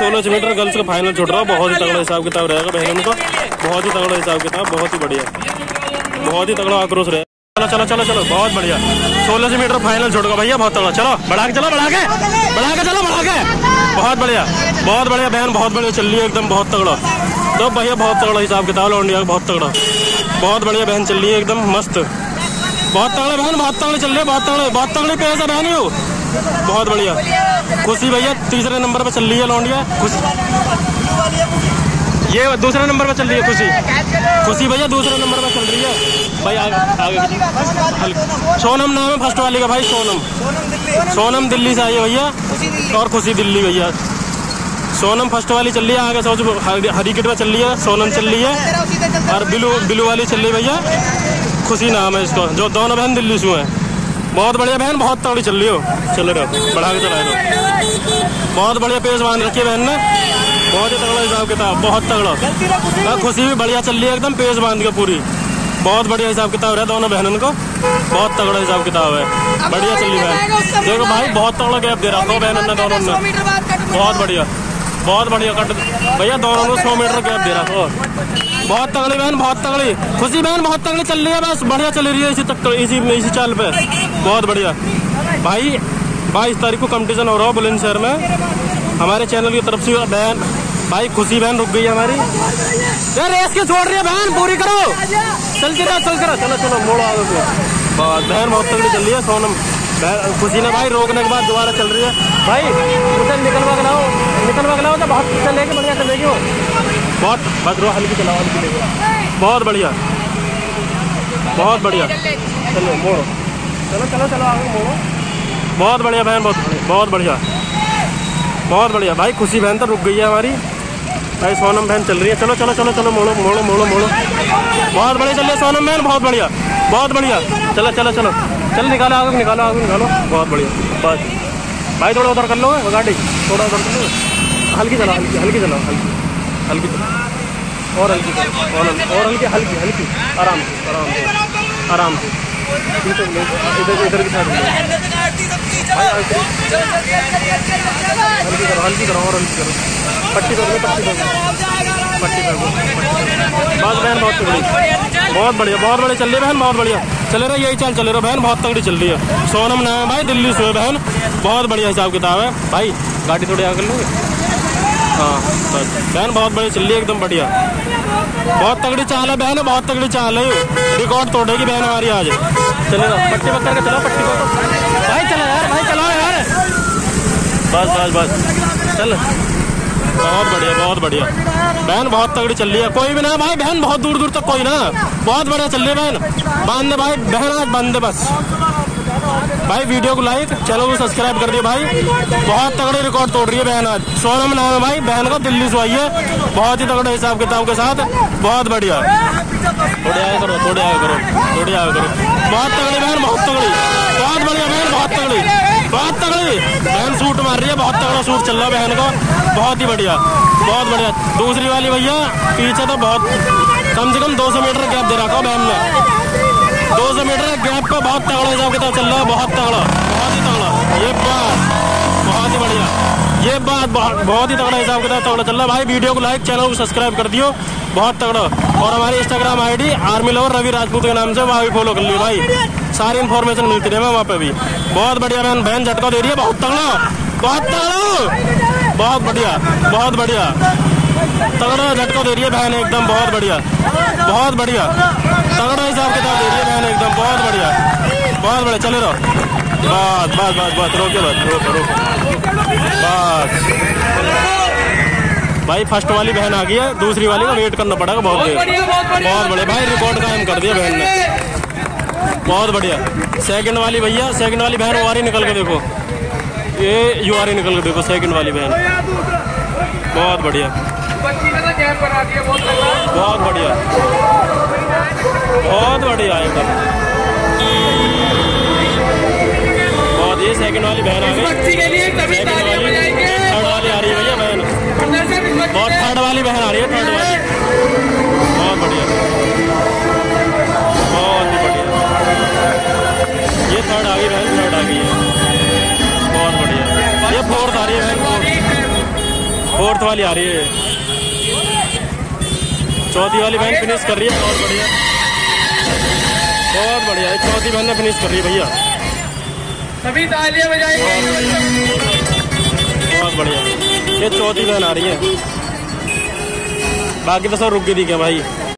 सोलह सौ metre girls का फाइनल छूट रहा है बहुत ही तगड़ा हिसाब किताब रहेगा बहनों का। बहुत ही तगड़ा हिसाब किताब, बहुत ही बढ़िया। बहुत ही तगड़ा आक्रोश रहेगा चलो चलो चलो चलो, बहुत बढ़िया। सोलह सौ मीटर फाइनल गया भैया, बहुत तगड़ा। चलो, बढ़ा के, चलो, बढ़ा के बढ़ा के, चलो, बढ़ा के। बहुत बढ़िया बहुत बढ़िया बहन, बहुत बढ़िया, चल रही है एकदम, बहुत तगड़ा। तो भैया, बहुत तगड़ा हिसाब किताब लो लौंडिया बहुत तगड़ा। बहुत बढ़िया बहन चल रही है एकदम, मस्त। बहुत तगड़ा बहन, बहुत तगड़े चल रही है, बहुत तगड़े, बहुत तगड़ी पैसा बहन यू बहुत बढ़िया। खुशी भैया, तीसरे नंबर पे चल रही है लौंडिया। खुशी ये दूसरे नंबर पे चल रही है खुशी। खुशी भैया, दूसरे नंबर पे चल रही है। भाई आगे। सोनम नाम है फ़र्स्ट वाली का भाई, सोनम। सोनम दिल्ली से आई है भैया। और खुशी दिल्ली भैया। सोनम फ़र्स्ट वाली चल रही है, आगे सोच हरी किट में चल रही है, सोनम चल रही है। और बिलू बिलू वाली चल रही है भैया। खुशी नाम है इसको, जो दोनों बहन दिल्ली से हुए हैं। बहुत बढ़िया बहन बहुत तगड़ी चल रही हो। चल रहे बढ़ा के चला बहुत बढ़िया पेज बाँध रखी है बहन ने। बहुत ही तगड़ा हिसाब किताब बहुत तगड़ा। हाँ, खुशी भी बढ़िया चल रही है एकदम पेज बाँध के पूरी। बहुत बढ़िया हिसाब किताब है दोनों बहनों को। बहुत तगड़ा हिसाब किताब है। बढ़िया चल रही बहन। देखो भाई बहुत तगड़ा गैप दे रहा दो बहनों ने दोनों ने बहुत बढ़िया बहुत बढ़िया कट। भैया दोनों को सौ मीटर गैप दे रहा। बहुत तगड़ी बहन, बहुत तगड़ी। खुशी बहन, बहुत तगड़ी चल रही है, बस बढ़िया चल रही है इसी तक इसी इसी चाल पे। बहुत बढ़िया। भाई, बाईस तारीख को कंपटीशन हो रहा है बुलंदशहर में। हमारे चैनल की तरफ़ से बहन भाई, खुशी बहन रुक गई है हमारी। यार रेस के छोड़ रही है बहन? पूरी करो। चलती रहो चल करो। चलो चलो, मोड़ो से बस बहन बहुत तगड़ी चल रही है, सोनम। खुशी ने भाई रोकने के बाद दोबारा चल रही है। भाई उसे निकलवा के लाओ। निकलवा के लाओ तो बहुत चलेगी बढ़िया चलेगी वो। बहुत बस रो हल्की चलाओ, हल्की लेके बहुत बढ़िया। बहुत बढ़िया। चलो, मोड़ो। चलो चलो चलो, आगे मोड़ो। बहुत बढ़िया बहन, बहुत बहुत बढ़िया। बहुत बढ़िया। भाई, खुशी बहन तो रुक गई है हमारी। भाई, सोनम बहन चल रही है। चलो चलो चलो चलो, मोड़ो मोड़ो मोड़ो मोड़ो। बहुत बढ़िया चल रही है सोनम बहन, बहुत बढ़िया। बहुत बढ़िया। चलो चलो चलो। चलो, निकालो, आगे निकालो आगे, निकालो। बहुत बढ़िया। बस। भाई, थोड़ा उधर कर लो, गाड़ी। थोड़ा उधर कर लो। हल्की चलाओ, हल्की हल्की चलाओ, हल्की। हल्की चलाओ। और हल्की चलाओ और और हल्की हल्की हल्की, आराम से आराम से आराम से। इधर इधर की साइड हल्की करो हल्की करो, और हल्की करो। पट्टी कर दो पट्टी कर दो पट्टी कर। दो बस बहन, बहुत तगड़ी। बहुत बढ़िया बहुत बढ़िया चल रही बहन, बहुत बढ़िया। चले रहा, यही चाल चले रहा बहन, बहुत तगड़ी चल रही है। सोनम नाम भाई, दिल्ली से बहन। बहुत बढ़िया हिसाब किताब है। भाई, गाड़ी थोड़ी आगे लोगे हाँ बहन बहुत चल रही है, एकदम बढ़िया। बहुत तगड़ी चाल है बहन, बहुत तगड़ी चाल है। रिकॉर्ड तोड़ेगी बहन हमारी आज। चलेगा पट्टी पकड़ के चलो, पट्टी भाई, चलो यार, भाई चलाओ यार। बस बस बस। चल। बहुत बढ़िया बहुत बढ़िया। बहन बहुत तगड़ी चल रही है। कोई भी ना, भाई, बहन बहुत दूर दूर तक कोई ना। बहुत बढ़िया चल रही है बहन। बाँध भाई, बहन आज बाँध दे बस। भाई, वीडियो को लाइक चैनल को सब्सक्राइब कर दिए भाई। बहुत तगड़े रिकॉर्ड तोड़ रही है बहन आज। सोनम नाम है भाई, बहन का दिल्ली से आई है। बहुत ही तगड़े हिसाब किताब के साथ। बहुत बढ़िया। थोड़े आगे करो थोड़े आगे करो थोड़े आगे करो। बहुत तगड़ी बहन, बहुत तगड़ी। बहुत बढ़िया बहन, बहुत तगड़ी। बहुत तगड़ी। बहन सूट मार रही है, बहुत तगड़ा सूट चल रहा है बहन का। बहुत ही बढ़िया। बहुत बढ़िया। दूसरी वाली भैया, पीछे तो बहुत कम से कम 200 मीटर गैप दे रखा बहन ने। 200 मीटर गैप पे बहुत तगड़ा हिसाब किताब चल रहा है, बहुत तगड़ा, बहुत ही तगड़ा। ये बात बहुत ही बढ़िया। ये बात बहुत बहुत ही तगड़ा हिसाब किताब तगड़ा चल रहा है। भाई, वीडियो को लाइक चैनल को सब्सक्राइब कर दियो, बहुत तगड़ा। और हमारी Instagram ID army lover Ravi Rajput के नाम से वहाँ भी फॉलो कर लियो, भाई। सारी इन्फॉर्मेशन मिलती रहे वहाँ पे भी। बहुत बढ़िया बहन बहन झटका दे रही है, बहुत तगड़ा बहुत तगड़ा, बहुत बढ़िया बहुत बढ़िया। तगड़ा झटका दे रही है बहन, एकदम बहुत बढ़िया। बहुत बढ़िया। तगड़ा हिसाब किताब दे रही है बहन, एकदम बहुत बढ़िया। बहुत बढ़िया, चले रहो। बस बस बस बस रोके बस, रोको रोको। बस। भाई फ़र्स्ट वाली बहन आ गई है, दूसरी वाली का वेट करना पड़ेगा बहुत देर। बहुत बढ़िया। भाई रिकॉर्ड कायम कर दिया बहन ने। बहुत बढ़िया। सेकंड वाली भैया सेकंड वाली बहन वारी निकल के देखो। ये युवारी निकल के देखो सेकंड वाली बहन। बहुत बढ़िया। बहुत बढ़िया। बहुत बढ़िया एकदम बहुत ये सेकंड वाली बहन आ गई। सेकंड वाली। थर्ड वाली आ रही है भैया बहन। बहुत थर्ड वाली बहन आ रही है थर्ड फोर्थ वाली आ रही है। चौथी वाली बहन फिनिश कर रही है बहुत बढ़िया। बहुत बढ़िया चौथी बहन ने फिनिश कर रही है भैया। सभी तालियाँ बजाएँगे। बहुत बढ़िया। ये चौथी बहन आ रही है। बाकी तो सब रुक गई थी क्या भाई?